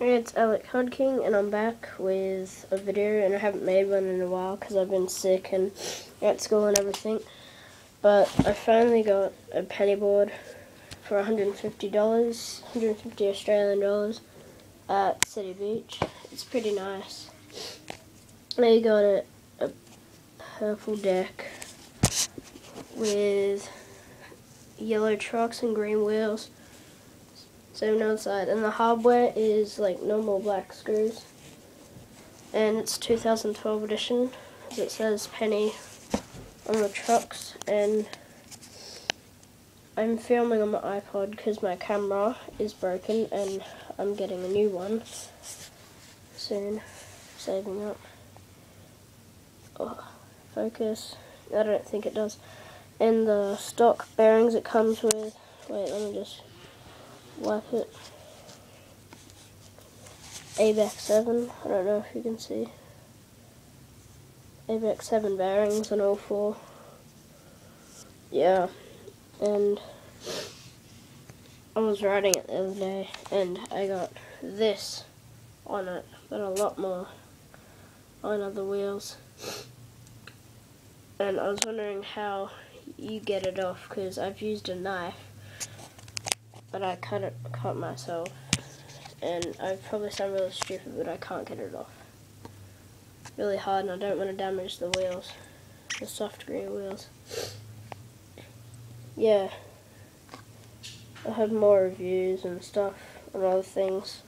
Hey, it's Alec Hodking, and I'm back with a video, and I haven't made one in a while because I've been sick and at school and everything. But I finally got a penny board for $150, 150 Australian dollars at City Beach. It's pretty nice. I got a, a purple deck with yellow trucks and green wheels. Same outside. And the hardware is like normal black screws. And it's 2012 edition, as it says penny on the trucks. And I'm filming on my iPod because my camera is broken and I'm getting a new one soon. Saving up. Oh, focus. I don't think it does. And the stock bearings it comes with. Wait, let me just wipe it. ABEC 7, I don't know if you can see. ABEC 7 bearings on all four. Yeah, and I was riding it the other day and I got this on it, but a lot more on other wheels. And I was wondering how you get it off because I've used a knife but I cut it cut myself. And I probably sound really stupid but I can't get it off. Really hard and I don't want to damage the wheels the soft green wheels. Yeah. I'll have more reviews and stuff and other things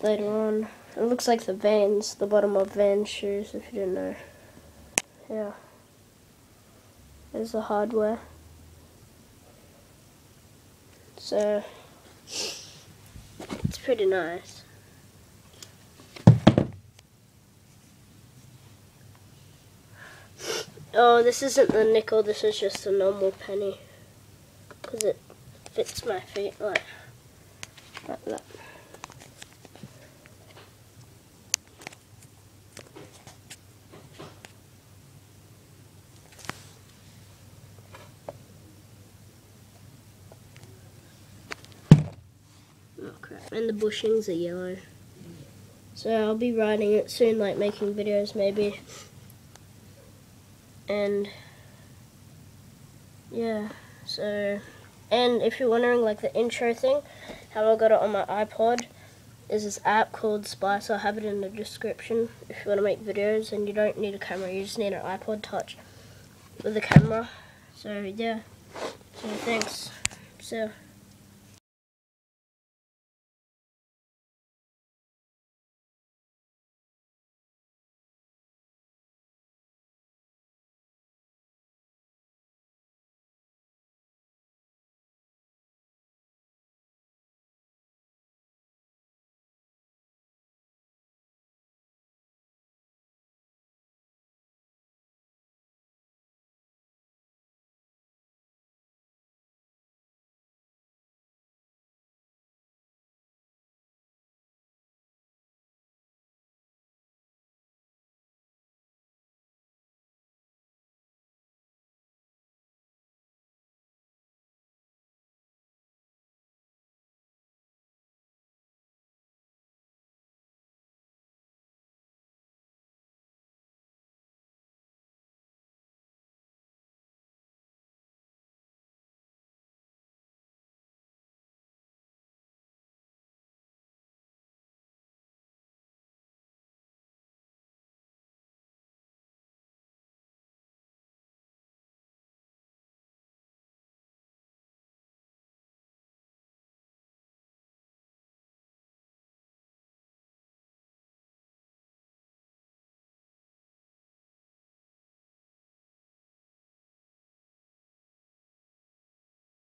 later on. It looks like the Vans the bottom of Vans shoes if you didn't know. Yeah. There's the hardware so it's pretty nice. Oh, this isn't the nickel, this is just a normal penny. Because it fits my feet like, like that. Oh, and the bushings are yellow. So I'll be riding it soon, like making videos maybe. And yeah, so and if you're wondering like the intro thing, how I got it on my iPod is this app called Splice. I'll have it in the description if you want to make videos and you don't need a camera, you just need an iPod touch with a camera. So yeah, so thanks. So.